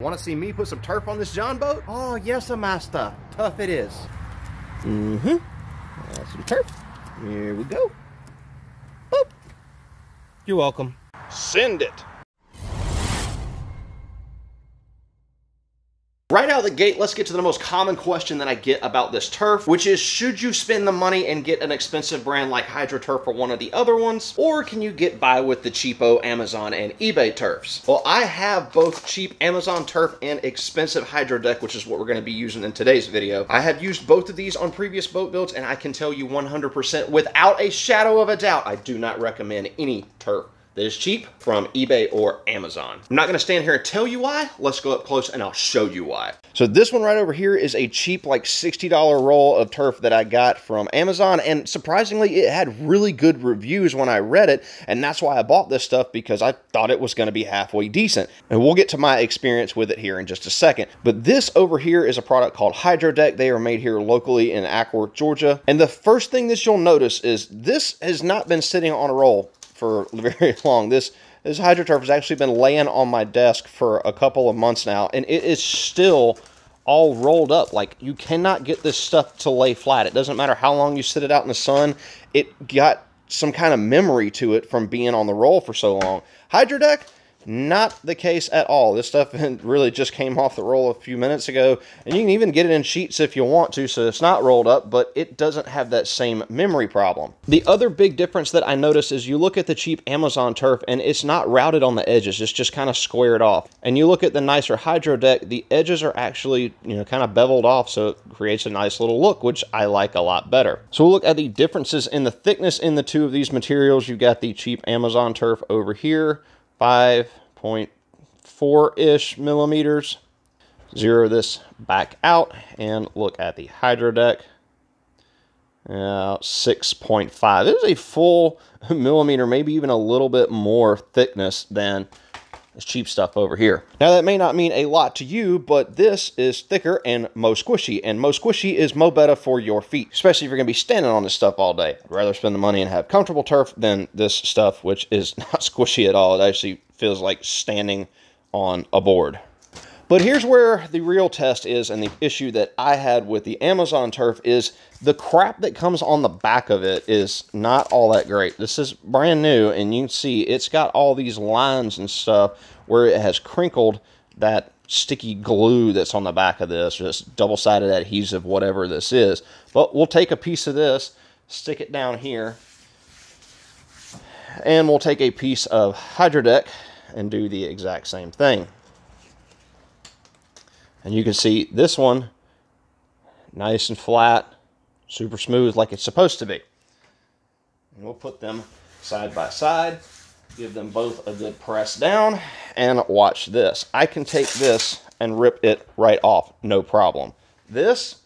Want to see me put some turf on this jon boat? Oh, yes, a master. Tough it is. Mm-hmm. That's some turf. Here we go. Boop. You're welcome. Send it. Right out the gate, let's get to the most common question that I get about this turf, which is should you spend the money and get an expensive brand like HydroTurf or one of the other ones, or can you get by with the cheapo Amazon and eBay turfs? Well, I have both cheap Amazon turf and expensive Hydro Deck, which is what we're going to be using in today's video. I have used both of these on previous boat builds, and I can tell you 100% without a shadow of a doubt, I do not recommend any turf that is cheap from eBay or Amazon. I'm not gonna stand here and tell you why. Let's go up close and I'll show you why. So this one right over here is a cheap like $60 roll of turf that I got from Amazon and surprisingly it had really good reviews when I read it and that's why I bought this stuff because I thought it was gonna be halfway decent. And we'll get to my experience with it here in just a second. But this over here is a product called Hydro Deck. They are made here locally in Acworth, Georgia. And the first thing that you'll notice is this has not been sitting on a roll for very long. This this hydroturf has actually been laying on my desk for a couple of months now, and it is still all rolled up. Like you cannot get this stuff to lay flat. It doesn't matter how long you sit it out in the sun. It got some kind of memory to it from being on the roll for so long. Hydro Deck, not the case at all. This stuff really just came off the roll a few minutes ago, and you can even get it in sheets if you want to, so it's not rolled up, but it doesn't have that same memory problem. The other big difference that I noticed is you look at the cheap Amazon turf, and it's not routed on the edges, it's just kind of squared off. And you look at the nicer Hydro Deck, the edges are actually, you know, kind of beveled off, so it creates a nice little look, which I like a lot better. So we'll look at the differences in the thickness in the two of these materials. You've got the cheap Amazon turf over here, 5.4-ish millimeters. Zero this back out and look at the Hydro Deck. Uh, 6.5. It is a full millimeter, maybe even a little bit more thickness than this cheap stuff over here. Now that may not mean a lot to you, but this is thicker and mo squishy, and mo squishy is mo better for your feet, especially if you're gonna be standing on this stuff all day. I'd rather spend the money and have comfortable turf than this stuff, which is not squishy at all. It actually feels like standing on a board. But here's where the real test is and the issue that I had with the Amazon turf is the crap that comes on the back of it is not all that great. This is brand new and you can see it's got all these lines and stuff where it has crinkled that sticky glue that's on the back of this, just double-sided adhesive, whatever this is. But we'll take a piece of this, stick it down here, and we'll take a piece of Hydro Deck and do the exact same thing. And you can see this one, nice and flat, super smooth like it's supposed to be. And we'll put them side by side, give them both a good press down, and watch this. I can take this and rip it right off, no problem. This,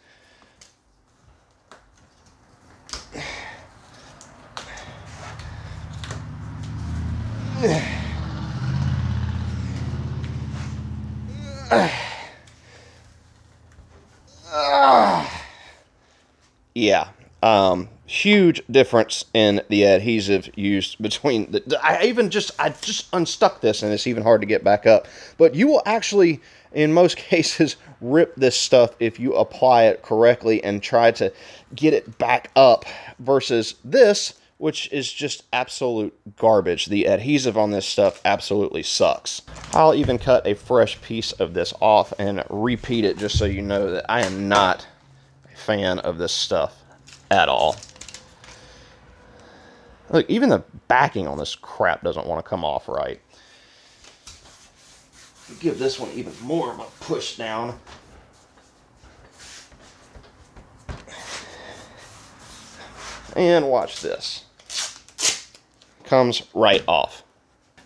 yeah, um, huge difference in the adhesive used between the, I even just, I just unstuck this and it's even hard to get back up. But you will actually, in most cases, rip this stuff if you apply it correctly and try to get it back up versus this, which is just absolute garbage. The adhesive on this stuff absolutely sucks. I'll even cut a fresh piece of this off and repeat it just so you know that I am not a fan of this stuff at all. Look, even the backing on this crap doesn't want to come off right. Give this one even more of a push down. And watch this comes right off.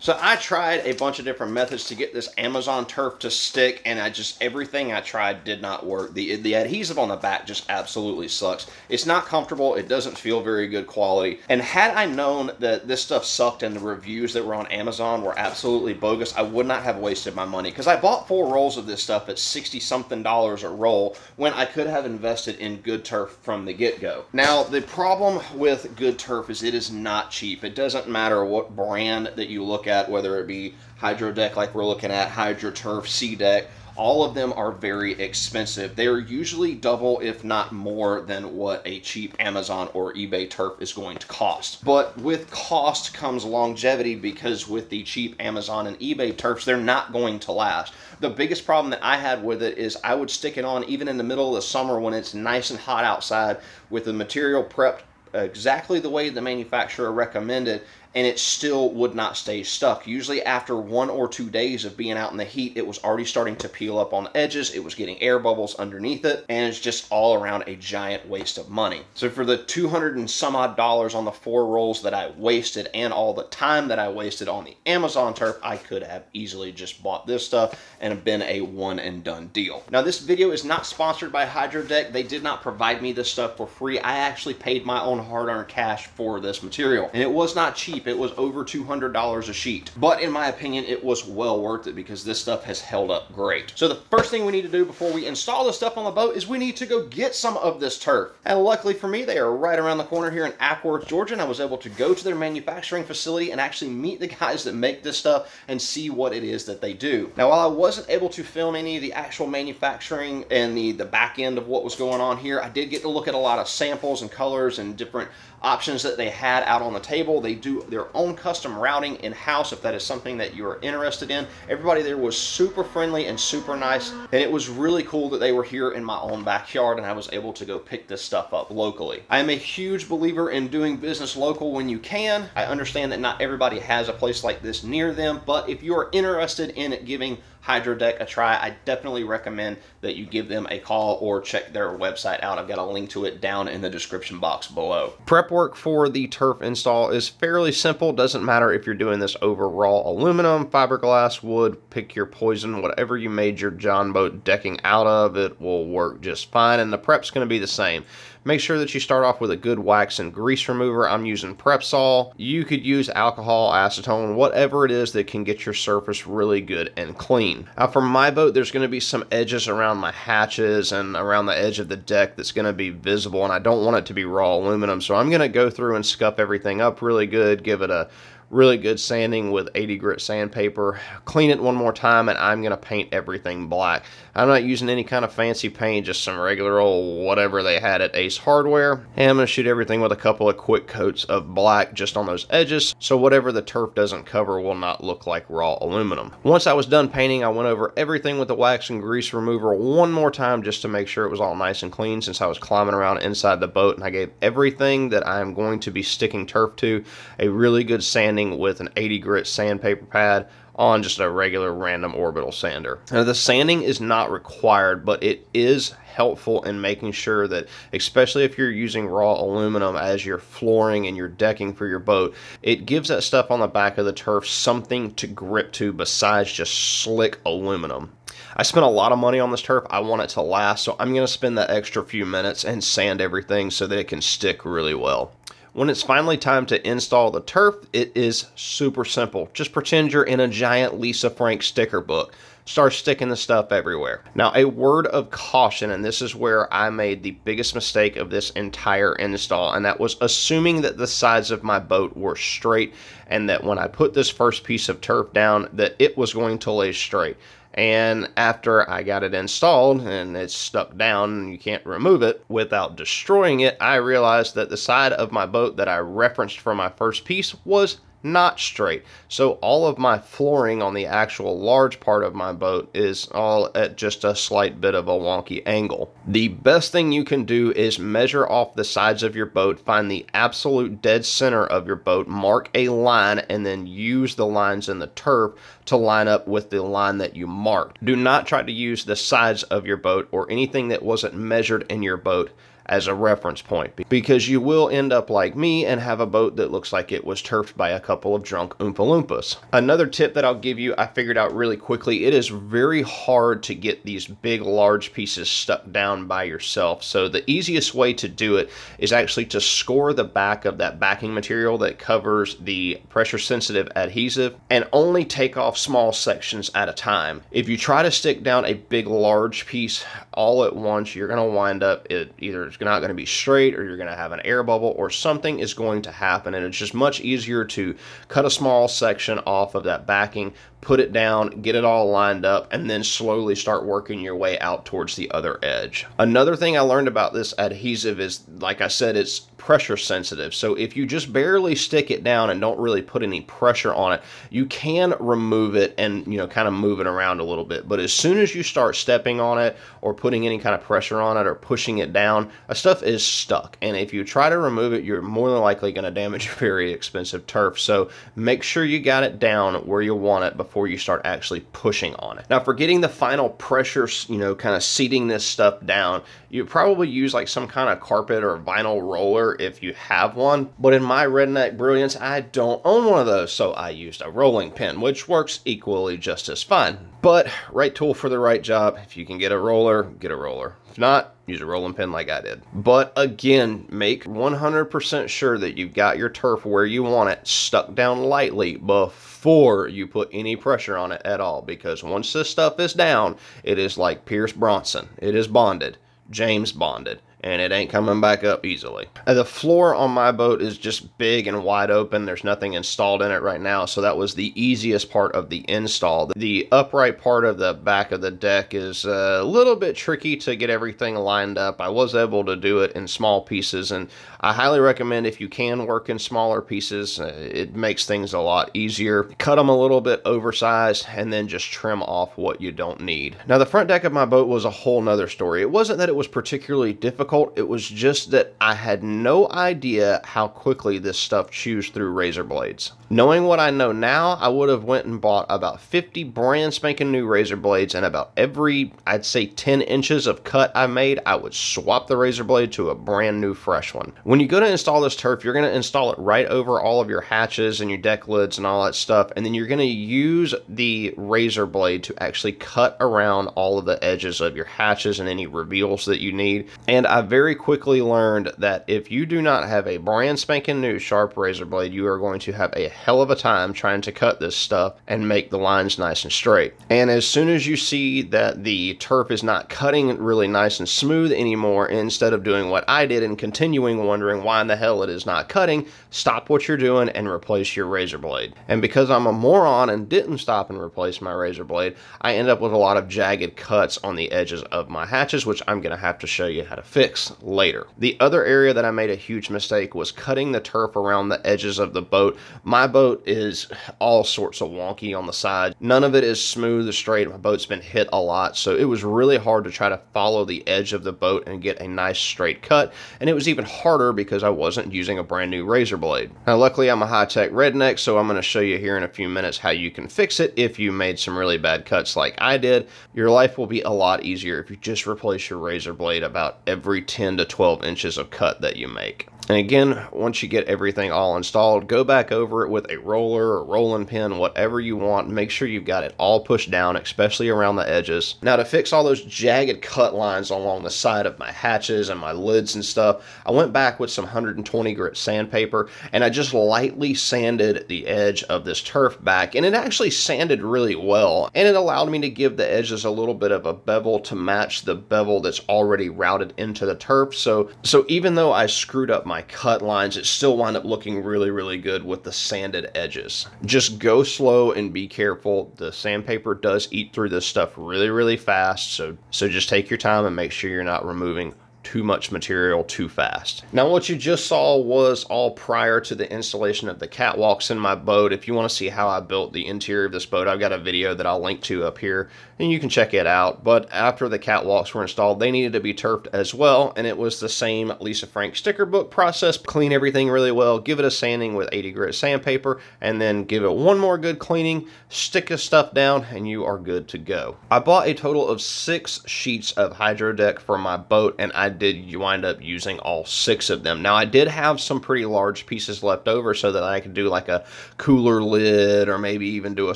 So I tried a bunch of different methods to get this Amazon turf to stick, and I just, everything I tried did not work. The, the adhesive on the back just absolutely sucks. It's not comfortable, it doesn't feel very good quality, and had I known that this stuff sucked and the reviews that were on Amazon were absolutely bogus, I would not have wasted my money, because I bought four rolls of this stuff at 60 something dollars a roll, when I could have invested in good turf from the get-go. Now, the problem with good turf is it is not cheap. It doesn't matter what brand that you look at at, whether it be Hydro Deck like we're looking at, Hydro Turf, SeaDek, all of them are very expensive. They're usually double, if not more, than what a cheap Amazon or eBay turf is going to cost. But with cost comes longevity because with the cheap Amazon and eBay turfs, they're not going to last. The biggest problem that I had with it is I would stick it on even in the middle of the summer when it's nice and hot outside with the material prepped exactly the way the manufacturer recommended and it still would not stay stuck. Usually after one or two days of being out in the heat, it was already starting to peel up on the edges. It was getting air bubbles underneath it, and it's just all around a giant waste of money. So for the 200 and some odd dollars on the four rolls that I wasted and all the time that I wasted on the Amazon turf, I could have easily just bought this stuff and have been a one and done deal. Now this video is not sponsored by HydroDeck. They did not provide me this stuff for free. I actually paid my own hard-earned cash for this material, and it was not cheap cheap. It was over $200 a sheet. But in my opinion, it was well worth it because this stuff has held up great. So the first thing we need to do before we install this stuff on the boat is we need to go get some of this turf. And luckily for me, they are right around the corner here in Acworth, Georgia. And I was able to go to their manufacturing facility and actually meet the guys that make this stuff and see what it is that they do. Now, while I wasn't able to film any of the actual manufacturing and the, the back end of what was going on here, I did get to look at a lot of samples and colors and different options that they had out on the table. They do their own custom routing in-house if that is something that you're interested in. Everybody there was super friendly and super nice, and it was really cool that they were here in my own backyard and I was able to go pick this stuff up locally. I am a huge believer in doing business local when you can. I understand that not everybody has a place like this near them, but if you are interested in giving Hydro Deck a try, I definitely recommend that you give them a call or check their website out. I've got a link to it down in the description box below. Prep work for the turf install is fairly simple. Doesn't matter if you're doing this over raw aluminum, fiberglass, wood, pick your poison, whatever you made your jon boat decking out of, it will work just fine. And the prep's going to be the same. Make sure that you start off with a good wax and grease remover. I'm using Prepsol. You could use alcohol, acetone, whatever it is that can get your surface really good and clean. Now for my boat, there's going to be some edges around my hatches and around the edge of the deck that's going to be visible and I don't want it to be raw aluminum. So I'm going to go through and scuff everything up really good, give it a really good sanding with 80 grit sandpaper. Clean it one more time and I'm going to paint everything black. I'm not using any kind of fancy paint, just some regular old whatever they had at Ace Hardware. And I'm going to shoot everything with a couple of quick coats of black just on those edges so whatever the turf doesn't cover will not look like raw aluminum. Once I was done painting, I went over everything with the wax and grease remover one more time just to make sure it was all nice and clean since I was climbing around inside the boat and I gave everything that I'm going to be sticking turf to a really good sanding sanding with an 80 grit sandpaper pad on just a regular random orbital sander. Now the sanding is not required, but it is helpful in making sure that, especially if you're using raw aluminum as your flooring and your decking for your boat, it gives that stuff on the back of the turf something to grip to besides just slick aluminum. I spent a lot of money on this turf. I want it to last, so I'm going to spend that extra few minutes and sand everything so that it can stick really well. When it's finally time to install the turf, it is super simple. Just pretend you're in a giant Lisa Frank sticker book. Start sticking the stuff everywhere. Now, a word of caution, and this is where I made the biggest mistake of this entire install, and that was assuming that the sides of my boat were straight and that when I put this first piece of turf down, that it was going to lay straight. And after I got it installed and it's stuck down and you can't remove it without destroying it, I realized that the side of my boat that I referenced for my first piece was not straight. So all of my flooring on the actual large part of my boat is all at just a slight bit of a wonky angle. The best thing you can do is measure off the sides of your boat, find the absolute dead center of your boat, mark a line, and then use the lines in the turf to line up with the line that you marked. Do not try to use the sides of your boat or anything that wasn't measured in your boat as a reference point because you will end up like me and have a boat that looks like it was turfed by a couple of drunk Oompa Loompas. Another tip that I'll give you, I figured out really quickly, it is very hard to get these big, large pieces stuck down by yourself. So the easiest way to do it is actually to score the back of that backing material that covers the pressure sensitive adhesive and only take off small sections at a time. If you try to stick down a big, large piece all at once, you're going to wind up it either it's not going to be straight or you're going to have an air bubble or something is going to happen. And it's just much easier to cut a small section off of that backing, put it down, get it all lined up, and then slowly start working your way out towards the other edge. Another thing I learned about this adhesive is, like I said, it's pressure sensitive. So if you just barely stick it down and don't really put any pressure on it, you can remove it and, you know, kind of move it around a little bit. But as soon as you start stepping on it or putting any kind of pressure on it or pushing it down, a stuff is stuck. And if you try to remove it, you're more than likely going to damage your very expensive turf. So make sure you got it down where you want it before you start actually pushing on it. Now for getting the final pressure, you know, kind of seating this stuff down, you probably use like some kind of carpet or vinyl roller if you have one. But in my redneck brilliance, I don't own one of those. So I used a rolling pin, which works equally just as fine. But right tool for the right job. If you can get a roller, get a roller. If not, use a rolling pin like I did. But again, make 100% sure that you've got your turf where you want it stuck down lightly before you put any pressure on it at all. Because once this stuff is down, it is like Pierce Bronson. It is bonded. James bonded and it ain't coming back up easily. Uh, the floor on my boat is just big and wide open. There's nothing installed in it right now, so that was the easiest part of the install. The upright part of the back of the deck is a little bit tricky to get everything lined up. I was able to do it in small pieces, and I highly recommend if you can work in smaller pieces, uh, it makes things a lot easier. Cut them a little bit oversized, and then just trim off what you don't need. Now, the front deck of my boat was a whole nother story. It wasn't that it was particularly difficult difficult. It was just that I had no idea how quickly this stuff chews through razor blades. Knowing what I know now, I would have went and bought about 50 brand spanking new razor blades and about every, I'd say 10 inches of cut I made, I would swap the razor blade to a brand new fresh one. When you go to install this turf, you're going to install it right over all of your hatches and your deck lids and all that stuff, and then you're going to use the razor blade to actually cut around all of the edges of your hatches and any reveals that you need. And I very quickly learned that if you do not have a brand spanking new sharp razor blade, you are going to have a hell of a time trying to cut this stuff and make the lines nice and straight. And as soon as you see that the turf is not cutting really nice and smooth anymore, instead of doing what I did and continuing wondering why in the hell it is not cutting, stop what you're doing and replace your razor blade. And because I'm a moron and didn't stop and replace my razor blade, I end up with a lot of jagged cuts on the edges of my hatches, which I'm going to have to show you how to fix fix later. The other area that I made a huge mistake was cutting the turf around the edges of the boat. My boat is all sorts of wonky on the side. None of it is smooth or straight. My boat's been hit a lot, so it was really hard to try to follow the edge of the boat and get a nice straight cut. And it was even harder because I wasn't using a brand new razor blade. Now, luckily, I'm a high-tech redneck, so I'm going to show you here in a few minutes how you can fix it if you made some really bad cuts like I did. Your life will be a lot easier if you just replace your razor blade about every 10 to 12 inches of cut that you make. And again, once you get everything all installed, go back over it with a roller or rolling pin, whatever you want. Make sure you've got it all pushed down, especially around the edges. Now to fix all those jagged cut lines along the side of my hatches and my lids and stuff, I went back with some 120 grit sandpaper and I just lightly sanded the edge of this turf back and it actually sanded really well and it allowed me to give the edges a little bit of a bevel to match the bevel that's already routed into the turf. So, so even though I screwed up my my cut lines, it still wound up looking really, really good with the sanded edges. Just go slow and be careful. The sandpaper does eat through this stuff really, really fast. So, so just take your time and make sure you're not removing too much material too fast. Now what you just saw was all prior to the installation of the catwalks in my boat. If you want to see how I built the interior of this boat, I've got a video that I'll link to up here you can check it out. But after the catwalks were installed, they needed to be turfed as well and it was the same Lisa Frank sticker book process. Clean everything really well, give it a sanding with 80 grit sandpaper and then give it one more good cleaning, stick the stuff down and you are good to go. I bought a total of six sheets of Hydro Deck for my boat and I did wind up using all six of them. Now, I did have some pretty large pieces left over so that I could do like a cooler lid or maybe even do a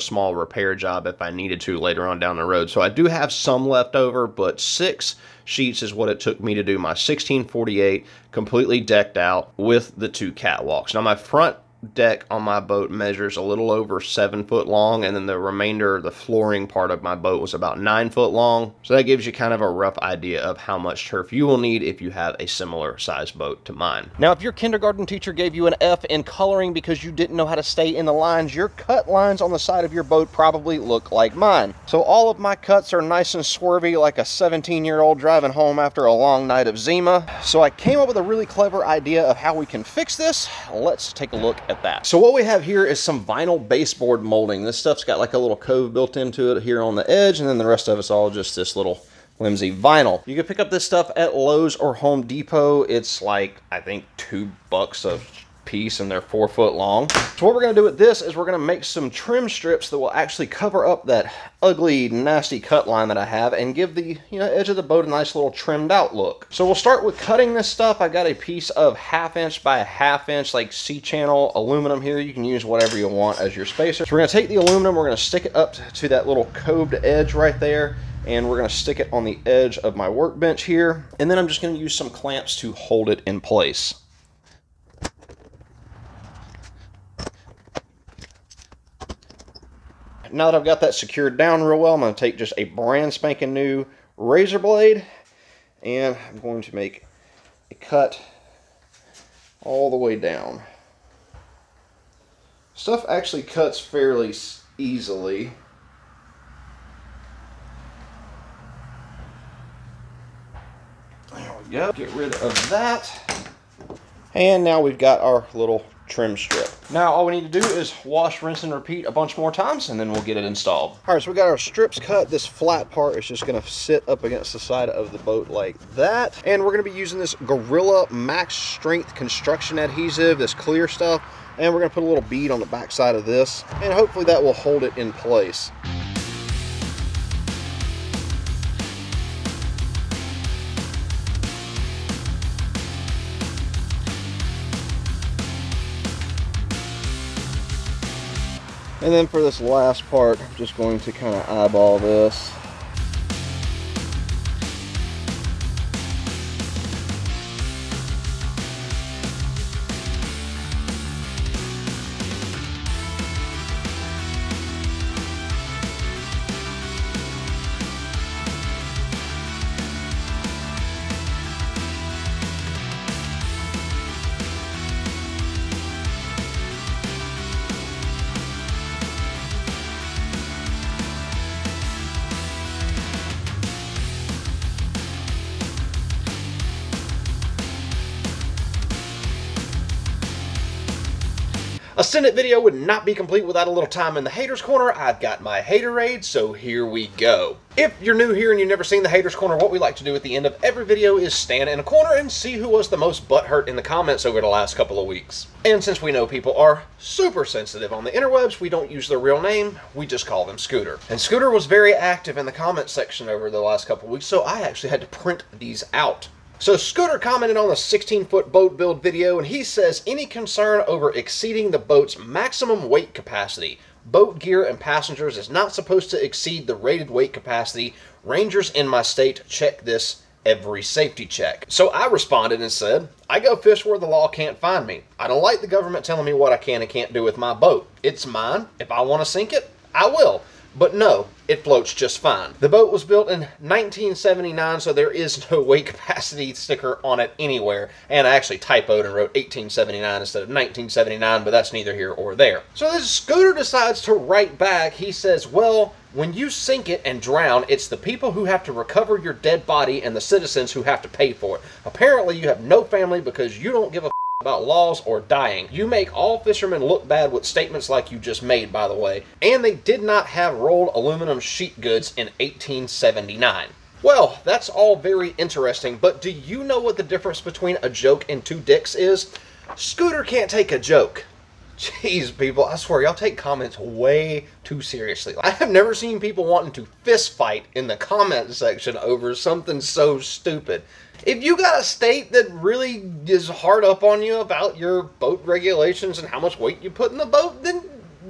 small repair job if I needed to later on down the road. So I do have some left over, but six sheets is what it took me to do my 1648 completely decked out with the two catwalks. Now, my front deck on my boat measures a little over seven foot long, and then the remainder, the flooring part of my boat was about nine foot long. So that gives you kind of a rough idea of how much turf you will need if you have a similar size boat to mine. Now, if your kindergarten teacher gave you an F in coloring because you didn't know how to stay in the lines, your cut lines on the side of your boat probably look like mine. So all of my cuts are nice and swervy like a 17 year old driving home after a long night of Zima. So I came up with a really clever idea of how we can fix this. Let's take a look at that. So what we have here is some vinyl baseboard molding. This stuff's got like a little cove built into it here on the edge, and then the rest of it's all just this little flimsy vinyl. You can pick up this stuff at Lowe's or Home Depot. It's like, I think, two bucks a piece and they're four foot long. So what we're gonna do with this is we're gonna make some trim strips that will actually cover up that ugly, nasty cut line that I have and give the you know edge of the boat a nice little trimmed out look. So we'll start with cutting this stuff. I've got a piece of half inch by half inch like C-channel aluminum here. You can use whatever you want as your spacer. So we're gonna take the aluminum, we're gonna stick it up to that little coved edge right there and we're to stick it on the edge of my workbench here and then I'm just to use some clamps to hold it in place. Now that I've got that secured down real well, I'm going to take just a brand spanking new razor blade and I'm going to make a cut all the way down. Stuff actually cuts fairly easily. There we go. Get rid of that. And now we've got our little trim strip. Now all we need to do is wash, rinse, and repeat a bunch more times and then we'll get it installed. All right, so we got our strips cut. This flat part is just gonna sit up against the side of the boat like that. And we're gonna be using this Gorilla Max Strength Construction Adhesive, this clear stuff. And we're gonna put a little bead on the back side of this and hopefully that will hold it in place. And then for this last part, I'm just going to kind of eyeball this. A Send It video would not be complete without a little time in the Haters Corner. I've got my Haterade, so here we go. If you're new here and you've never seen the Haters Corner, what we like to do at the end of every video is stand in a corner and see who was the most butthurt in the comments over the last couple of weeks. And since we know people are super sensitive on the interwebs, we don't use their real name, we just call them Scooter. And Scooter was very active in the comment section over the last couple of weeks, so I actually had to print these out. So Scooter commented on the 16-foot boat build video and he says any concern over exceeding the boat's maximum weight capacity. Boat gear and passengers is not supposed to exceed the rated weight capacity. Rangers in my state check this every safety check. So I responded and said, I go fish where the law can't find me. I don't like the government telling me what I can and can't do with my boat. It's mine. If I want to sink it, I will. But no, it floats just fine. The boat was built in 1979, so there is no weight capacity sticker on it anywhere. And I actually typoed and wrote 1879 instead of 1979, but that's neither here or there. So this scooter decides to write back. He says, well, when you sink it and drown, it's the people who have to recover your dead body and the citizens who have to pay for it. Apparently, you have no family because you don't give a about laws or dying. You make all fishermen look bad with statements like you just made, by the way. And they did not have rolled aluminum sheet goods in 1879. Well, that's all very interesting, but do you know what the difference between a joke and two dicks is? Scooter can't take a joke. Jeez, people, I swear, y'all take comments way too seriously. I have never seen people wanting to fist fight in the comment section over something so stupid. If you got a state that really is hard up on you about your boat regulations and how much weight you put in the boat, then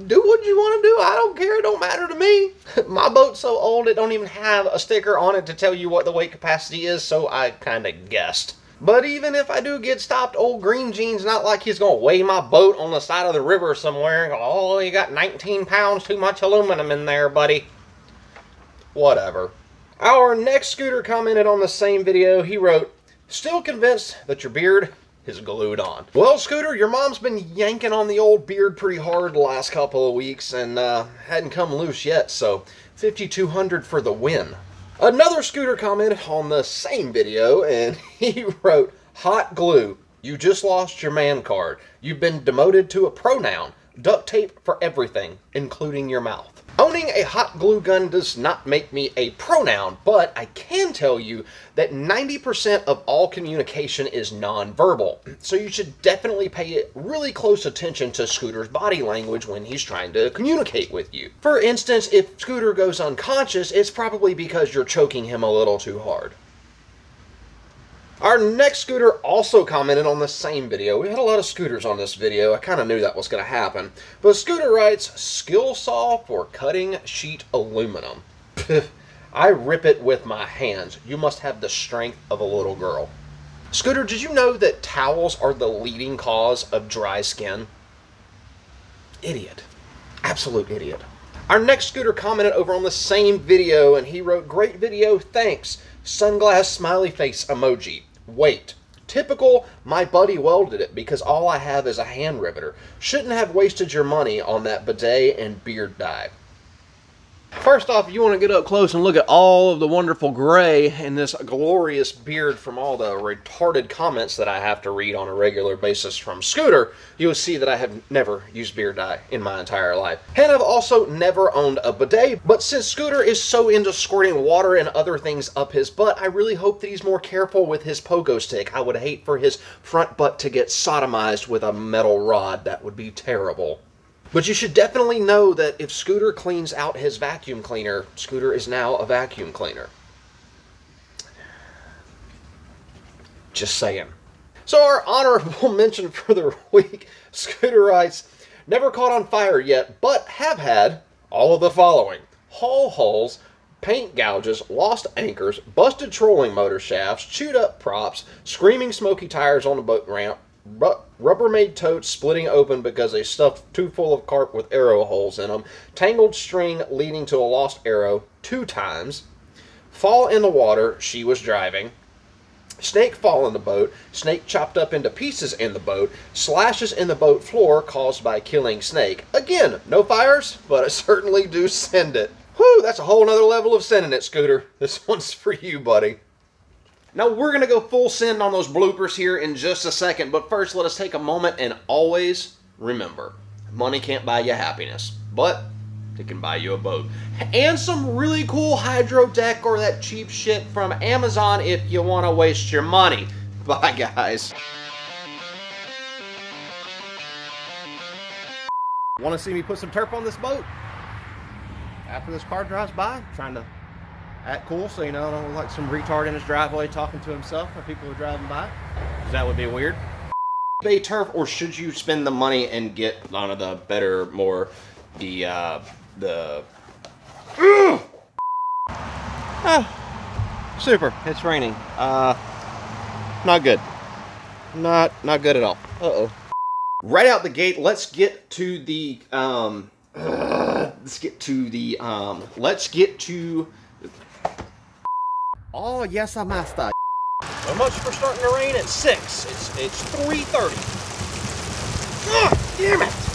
do what you want to do. I don't care. It don't matter to me. My boat's so old it don't even have a sticker on it to tell you what the weight capacity is, so I kind of guessed. But even if I do get stopped, old Green Jean's not like he's gonna weigh my boat on the side of the river somewhere and go, oh, you got 19 pounds too much aluminum in there, buddy. Whatever. Our next scooter commented on the same video. He wrote, Still convinced that your beard is glued on. Well, Scooter, your mom's been yanking on the old beard pretty hard the last couple of weeks and uh, hadn't come loose yet, so 5200 for the win. Another Scooter commented on the same video and he wrote, Hot glue. You just lost your man card. You've been demoted to a pronoun. Duct tape for everything, including your mouth. Owning a hot glue gun does not make me a pronoun, but I can tell you that 90% of all communication is nonverbal. So you should definitely pay really close attention to Scooter's body language when he's trying to communicate with you. For instance, if Scooter goes unconscious, it's probably because you're choking him a little too hard. Our next scooter also commented on the same video. We had a lot of scooters on this video. I kind of knew that was going to happen. But Scooter writes, skill saw for cutting sheet aluminum. I rip it with my hands. You must have the strength of a little girl. Scooter, did you know that towels are the leading cause of dry skin? Idiot. Absolute idiot. Our next scooter commented over on the same video and he wrote, Great video, thanks. Sunglass smiley face emoji. Wait. Typical, my buddy welded it because all I have is a hand riveter. Shouldn't have wasted your money on that bidet and beard dye. First off, you want to get up close and look at all of the wonderful gray in this glorious beard from all the retarded comments that I have to read on a regular basis from Scooter, you'll see that I have never used beard dye in my entire life. And I've also never owned a bidet, but since Scooter is so into squirting water and other things up his butt, I really hope that he's more careful with his pogo stick. I would hate for his front butt to get sodomized with a metal rod. That would be terrible. But you should definitely know that if Scooter cleans out his vacuum cleaner, Scooter is now a vacuum cleaner. Just saying. So our honorable mention for the week, Scooter writes, never caught on fire yet, but have had all of the following. Hull holes, paint gouges, lost anchors, busted trolling motor shafts, chewed up props, screaming smoky tires on the boat ramp, Rubbermaid totes splitting open because they stuffed too full of carp with arrow holes in them. Tangled string leading to a lost arrow two times. Fall in the water, she was driving. Snake fall in the boat. Snake chopped up into pieces in the boat. Slashes in the boat floor caused by killing snake. Again, no fires, but I certainly do send it. Whew, that's a whole nother level of sending it, Scooter. This one's for you, buddy. Now we're going to go full send on those bloopers here in just a second, but first let us take a moment and always remember, money can't buy you happiness, but it can buy you a boat. And some really cool hydro deck or that cheap shit from Amazon if you want to waste your money. Bye guys. Want to see me put some turf on this boat? After this car drives by, trying to act cool so you know I don't like some retard in his driveway talking to himself when people are driving by. Because that would be weird. Bay turf or should you spend the money and get one of the better, more, the, uh, the... Ah, super, it's raining. Uh, not good. Not, not good at all. Uh-oh. Right out the gate, let's get to the, um, uh, let's get to the, um, let's get to Oh, yes, I master. So much for starting to rain at 6. It's, it's 3.30. Ah, damn it!